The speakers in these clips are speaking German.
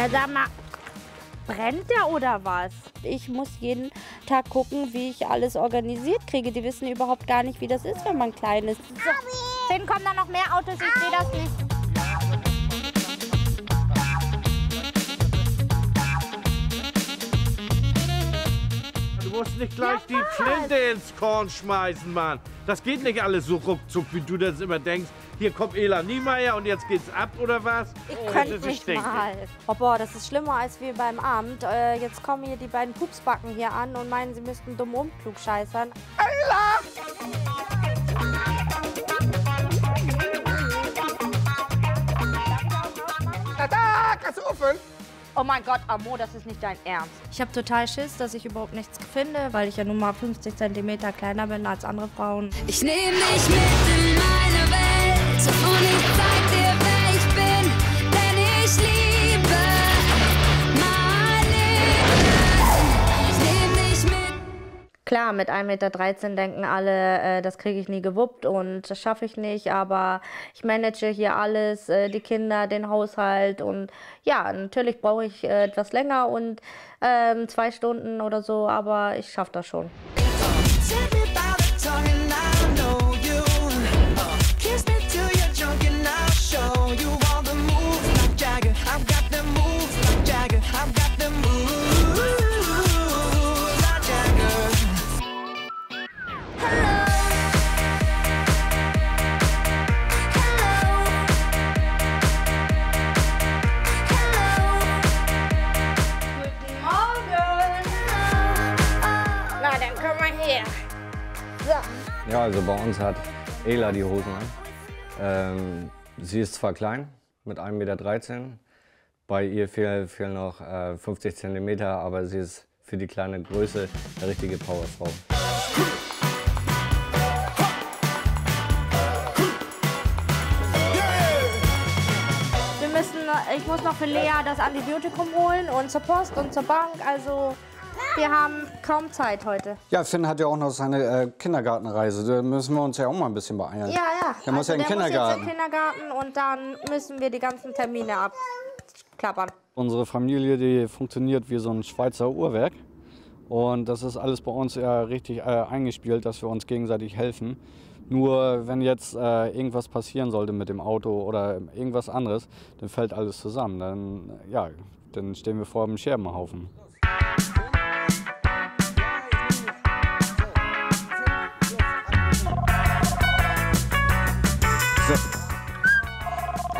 Ja, sag mal, brennt der oder was? Ich muss jeden Tag gucken, wie ich alles organisiert kriege. Die wissen überhaupt gar nicht, wie das ist, wenn man klein ist. So, Finn, kommen da noch mehr Autos? Ich sehe das nicht. Du musst nicht gleich die Flinte ins Korn schmeißen, Mann. Das geht nicht alles so ruckzuck, wie du das immer denkst. Hier kommt Ela Niemeyer und jetzt geht's ab, oder was? Ich Oh, könnte nicht mal. Oh, boah, das ist schlimmer als wir beim Abend. Äh, jetzt kommen hier die beiden Pupsbacken hier an und meinen, sie müssten dumm umklug scheißern. Tada, kannst du aufhören? Oh mein Gott, Amo, das ist nicht dein Ernst. Ich habe total Schiss, dass ich überhaupt nichts finde, weil ich ja nun mal 50 cm kleiner bin als andere Frauen. Ich nehm dich mit in mein Klar, mit 1,13 Meter denken alle, äh, das kriege ich nie gewuppt und das schaffe ich nicht, aber ich manage hier alles, äh, die Kinder, den Haushalt und ja, natürlich brauche ich äh, etwas länger und ähm, zwei Stunden oder so, aber ich schaffe das schon. Ja, also bei uns hat Ela die Hosen an. Ähm, sie ist zwar klein, mit 1,13 Meter. Bei ihr fehlen, fehlen noch äh, 50 Zentimeter, aber sie ist für die kleine Größe eine richtige Powerfrau. Ich muss noch für Lea das Antibiotikum holen und zur Post und zur Bank. Also wir haben kaum Zeit heute. Ja, Finn hat ja auch noch seine äh, Kindergartenreise. Da müssen wir uns ja auch mal ein bisschen beeilen. Ja, ja. Der muss ja in den der Kindergarten. Muss jetzt in Kindergarten und dann müssen wir die ganzen Termine abklappern. Unsere Familie, die funktioniert wie so ein Schweizer Uhrwerk. Und das ist alles bei uns ja richtig äh, eingespielt, dass wir uns gegenseitig helfen. Nur wenn jetzt äh, irgendwas passieren sollte mit dem Auto oder irgendwas anderes, dann fällt alles zusammen. Dann, ja, dann stehen wir vor einem Scherbenhaufen.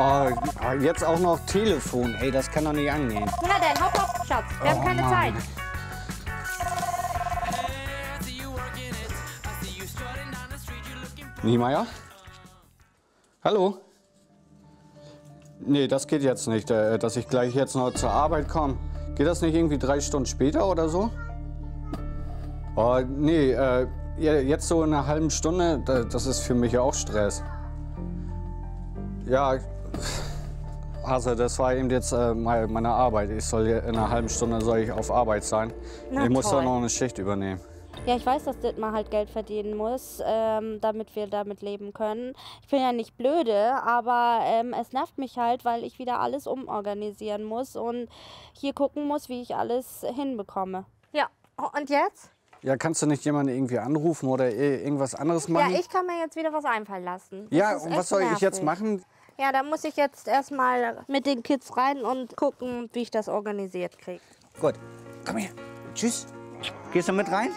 Oh, jetzt auch noch Telefon. Ey, das kann doch nicht angehen. Na dann, hopp, hopp, Schatz. Wir haben keine Zeit. Niemeyer? Hallo? Nee, das geht jetzt nicht, äh, dass ich gleich jetzt noch zur Arbeit komme. Geht das nicht irgendwie drei Stunden später oder so? Oh, nee, äh, jetzt so in einer halben Stunde, da- das ist für mich ja auch Stress. Ja, also das war eben jetzt äh, mei- meine Arbeit. Ich soll in einer halben Stunde soll ich auf Arbeit sein. Na ich muss toll. doch noch eine Schicht übernehmen. Ja, ich weiß, dass Dittmar halt Geld verdienen muss, ähm, damit wir damit leben können. Ich bin ja nicht blöde, aber ähm, es nervt mich halt, weil ich wieder alles umorganisieren muss und hier gucken muss, wie ich alles hinbekomme. Ja, und jetzt? Ja, kannst du nicht jemanden irgendwie anrufen oder irgendwas anderes machen? Ja, ich kann mir jetzt wieder was einfallen lassen. Das Ja, und was soll ich jetzt nervig. machen? Ja, da muss ich jetzt erstmal mit den Kids rein und gucken, wie ich das organisiert kriege. Gut, komm her. Tschüss. Gehst du mit rein?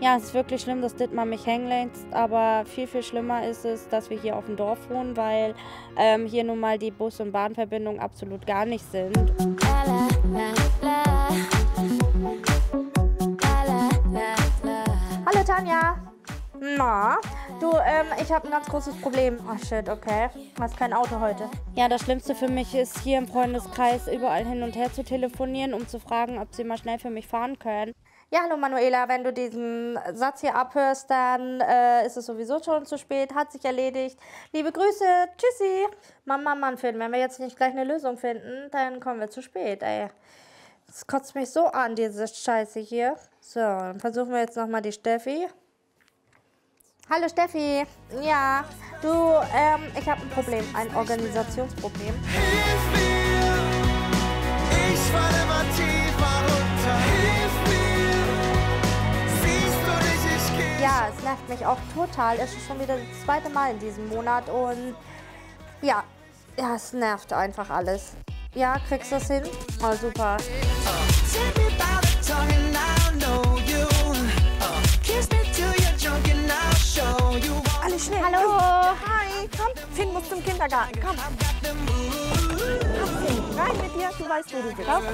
Ja, es ist wirklich schlimm, dass Dittmar mich hängen lässt, aber viel, viel schlimmer ist es, dass wir hier auf dem Dorf wohnen, weil ähm, hier nun mal die Bus- und Bahnverbindungen absolut gar nicht sind. Hallo Tanja. Na, du, ähm, ich habe ein ganz großes Problem. Oh shit, okay. Du hast kein Auto heute. Ja, das Schlimmste für mich ist, hier im Freundeskreis überall hin und her zu telefonieren, um zu fragen, ob sie mal schnell für mich fahren können. Ja, hallo Manuela, wenn du diesen Satz hier abhörst, dann äh, ist es sowieso schon zu spät, hat sich erledigt. Liebe Grüße, tschüssi. Mama, Mann, Finn, wenn wir jetzt nicht gleich eine Lösung finden, dann kommen wir zu spät, ey. Das kotzt mich so an, diese Scheiße hier. So, dann versuchen wir jetzt nochmal die Steffi. Hallo Steffi. Ja, du, ähm, ich habe ein Problem, ein Organisationsproblem. Ich fall immer tiefer runter. Hilf mir. Siehst du dich, ich geh. Ja, es nervt mich auch total. Es ist schon wieder das zweite Mal in diesem Monat und ja, ja, es nervt einfach alles. Ja, kriegst du es hin? Oh, super. Take schnell. Hallo. Hi, komm. Finn muss zum Kindergarten. Komm. Komm, Finn. Rein mit dir. Du weißt, wo du bist. Komm.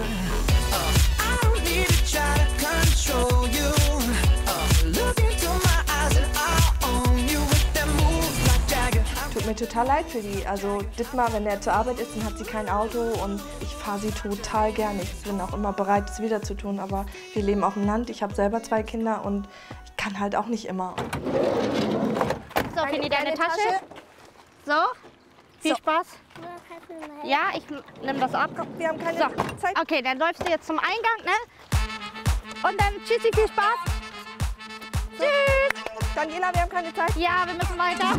Tut mir total leid für die. Also Dittmar, wenn er zur Arbeit ist, dann hat sie kein Auto und ich fahre sie total gerne. Ich bin auch immer bereit, es wieder zu tun. Aber wir leben auf dem Land. Ich habe selber zwei Kinder und ich kann halt auch nicht immer. So, Fini, deine Tasche. So, viel Spaß. Ja, ich nehme das ab. Wir haben keine So, Zeit. okay, dann läufst du jetzt zum Eingang, ne? Und dann tschüssi, viel Spaß. Tschüss. Daniela, wir haben keine Zeit. Ja, wir müssen weiter.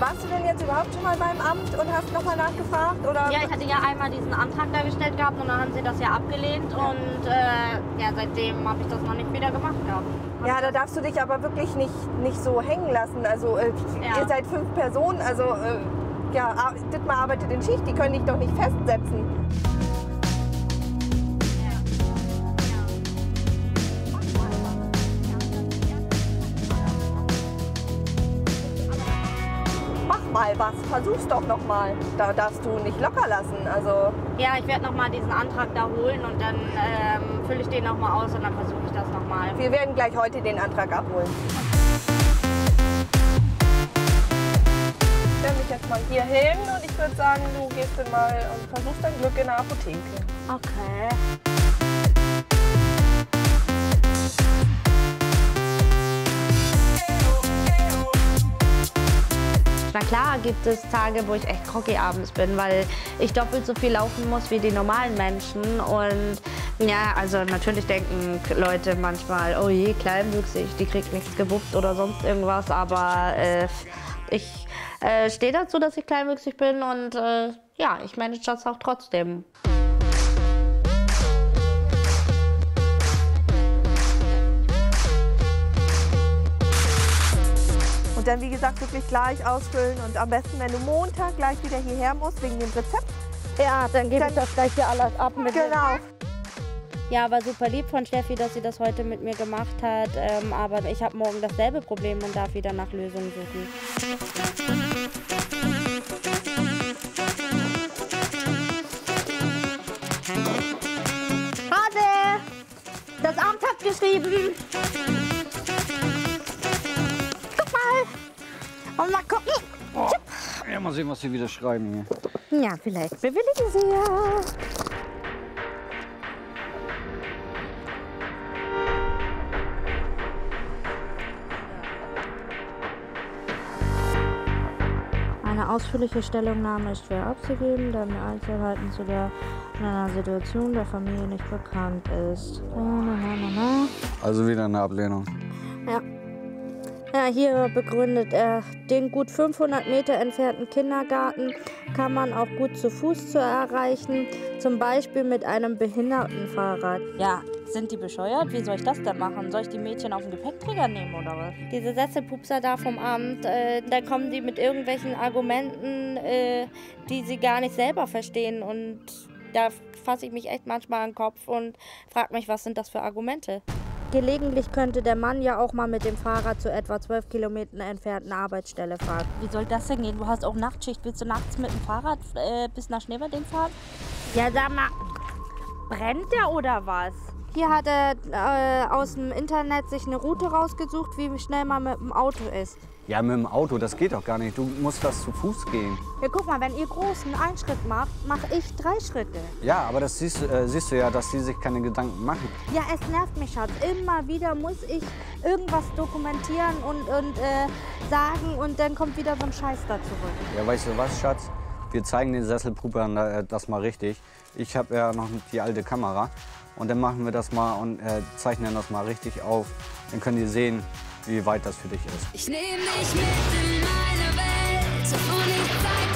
Warst du denn jetzt überhaupt schon mal beim Amt und hast nochmal nachgefragt? Oder? Ja, ich hatte ja einmal diesen Antrag da gestellt gehabt und dann haben sie das ja abgelehnt und äh, ja, seitdem habe ich das noch nicht wieder gemacht gehabt. Ja, da darfst du dich aber wirklich nicht, nicht so hängen lassen. Also äh, Ja. ihr seid fünf Personen, also äh, ja, Ar- Dittmar arbeitet in Schicht, die können dich doch nicht festsetzen. Mal was, versuch's doch noch mal. Da darfst du nicht locker lassen. Also Ja, ich werde nochmal diesen Antrag da holen und dann ähm, fülle ich den nochmal aus und dann versuche ich das nochmal. wir werden gleich heute den Antrag abholen. Ich stelle mich jetzt mal hier hin und ich würde sagen, du gehst dann mal und versuchst dein Glück in der Apotheke. Okay. Na klar gibt es Tage, wo ich echt groggy abends bin, weil ich doppelt so viel laufen muss wie die normalen Menschen. Und ja, also natürlich denken Leute manchmal, oh je, kleinwüchsig, die kriegt nichts gewuppt oder sonst irgendwas. Aber äh, ich äh, stehe dazu, dass ich kleinwüchsig bin und äh, ja, ich manage das auch trotzdem. Und dann, wie gesagt, wirklich gleich ausfüllen und am besten, wenn du Montag gleich wieder hierher musst, wegen dem Rezept. Ja, dann gebe ich das gleich hier alles ab mit Genau. Ja, war super lieb von Steffi, dass sie das heute mit mir gemacht hat. Ähm, aber ich habe morgen dasselbe Problem und darf wieder nach Lösungen suchen. Hase! Das Amt hat geschrieben. Sehen, was Sie wieder schreiben hier. Ja, vielleicht bewilligen sie ja. Eine ausführliche Stellungnahme ist schwer abzugeben, da mir Einzelheiten zu der einer Situation der Familie nicht bekannt ist. Na. Also wieder eine Ablehnung. Ja. Ja, hier begründet er, den gut 500 Meter entfernten Kindergarten kann man auch gut zu Fuß zu erreichen, zum Beispiel mit einem Behindertenfahrrad. Ja, sind die bescheuert? Wie soll ich das denn machen? Soll ich die Mädchen auf den Gepäckträger nehmen oder was? Diese Sesselpupser da vom Amt, äh, da kommen die mit irgendwelchen Argumenten, äh, die sie gar nicht selber verstehen und da fasse ich mich echt manchmal an den Kopf und frage mich, was sind das für Argumente? Gelegentlich könnte der Mann ja auch mal mit dem Fahrrad zu etwa 12 Kilometern entfernten Arbeitsstelle fahren. Wie soll das denn gehen? Du hast auch Nachtschicht. Willst du nachts mit dem Fahrrad äh, bis nach Schneewerding fahren? Ja, sag mal, brennt der oder was? Hier hat er äh, aus dem Internet sich eine Route rausgesucht, wie schnell man mit dem Auto ist. Ja, mit dem Auto, das geht doch gar nicht. Du musst das zu Fuß gehen. Ja, guck mal, wenn ihr Großen einen Schritt macht, mache ich drei Schritte. Ja, aber das siehst, äh, siehst du ja, dass die sich keine Gedanken machen. Ja, es nervt mich, Schatz. Immer wieder muss ich irgendwas dokumentieren und, und äh, sagen und dann kommt wieder so ein Scheiß da zurück. Ja, weißt du was, Schatz? Wir zeigen den Sesselpupern äh, das mal richtig. Ich habe ja noch die alte Kamera Und dann machen wir das mal und äh, zeichnen das mal richtig auf. Dann könnt ihr sehen, wie weit das für dich ist. Ich nehm dich mit in meine Welt und ich zeig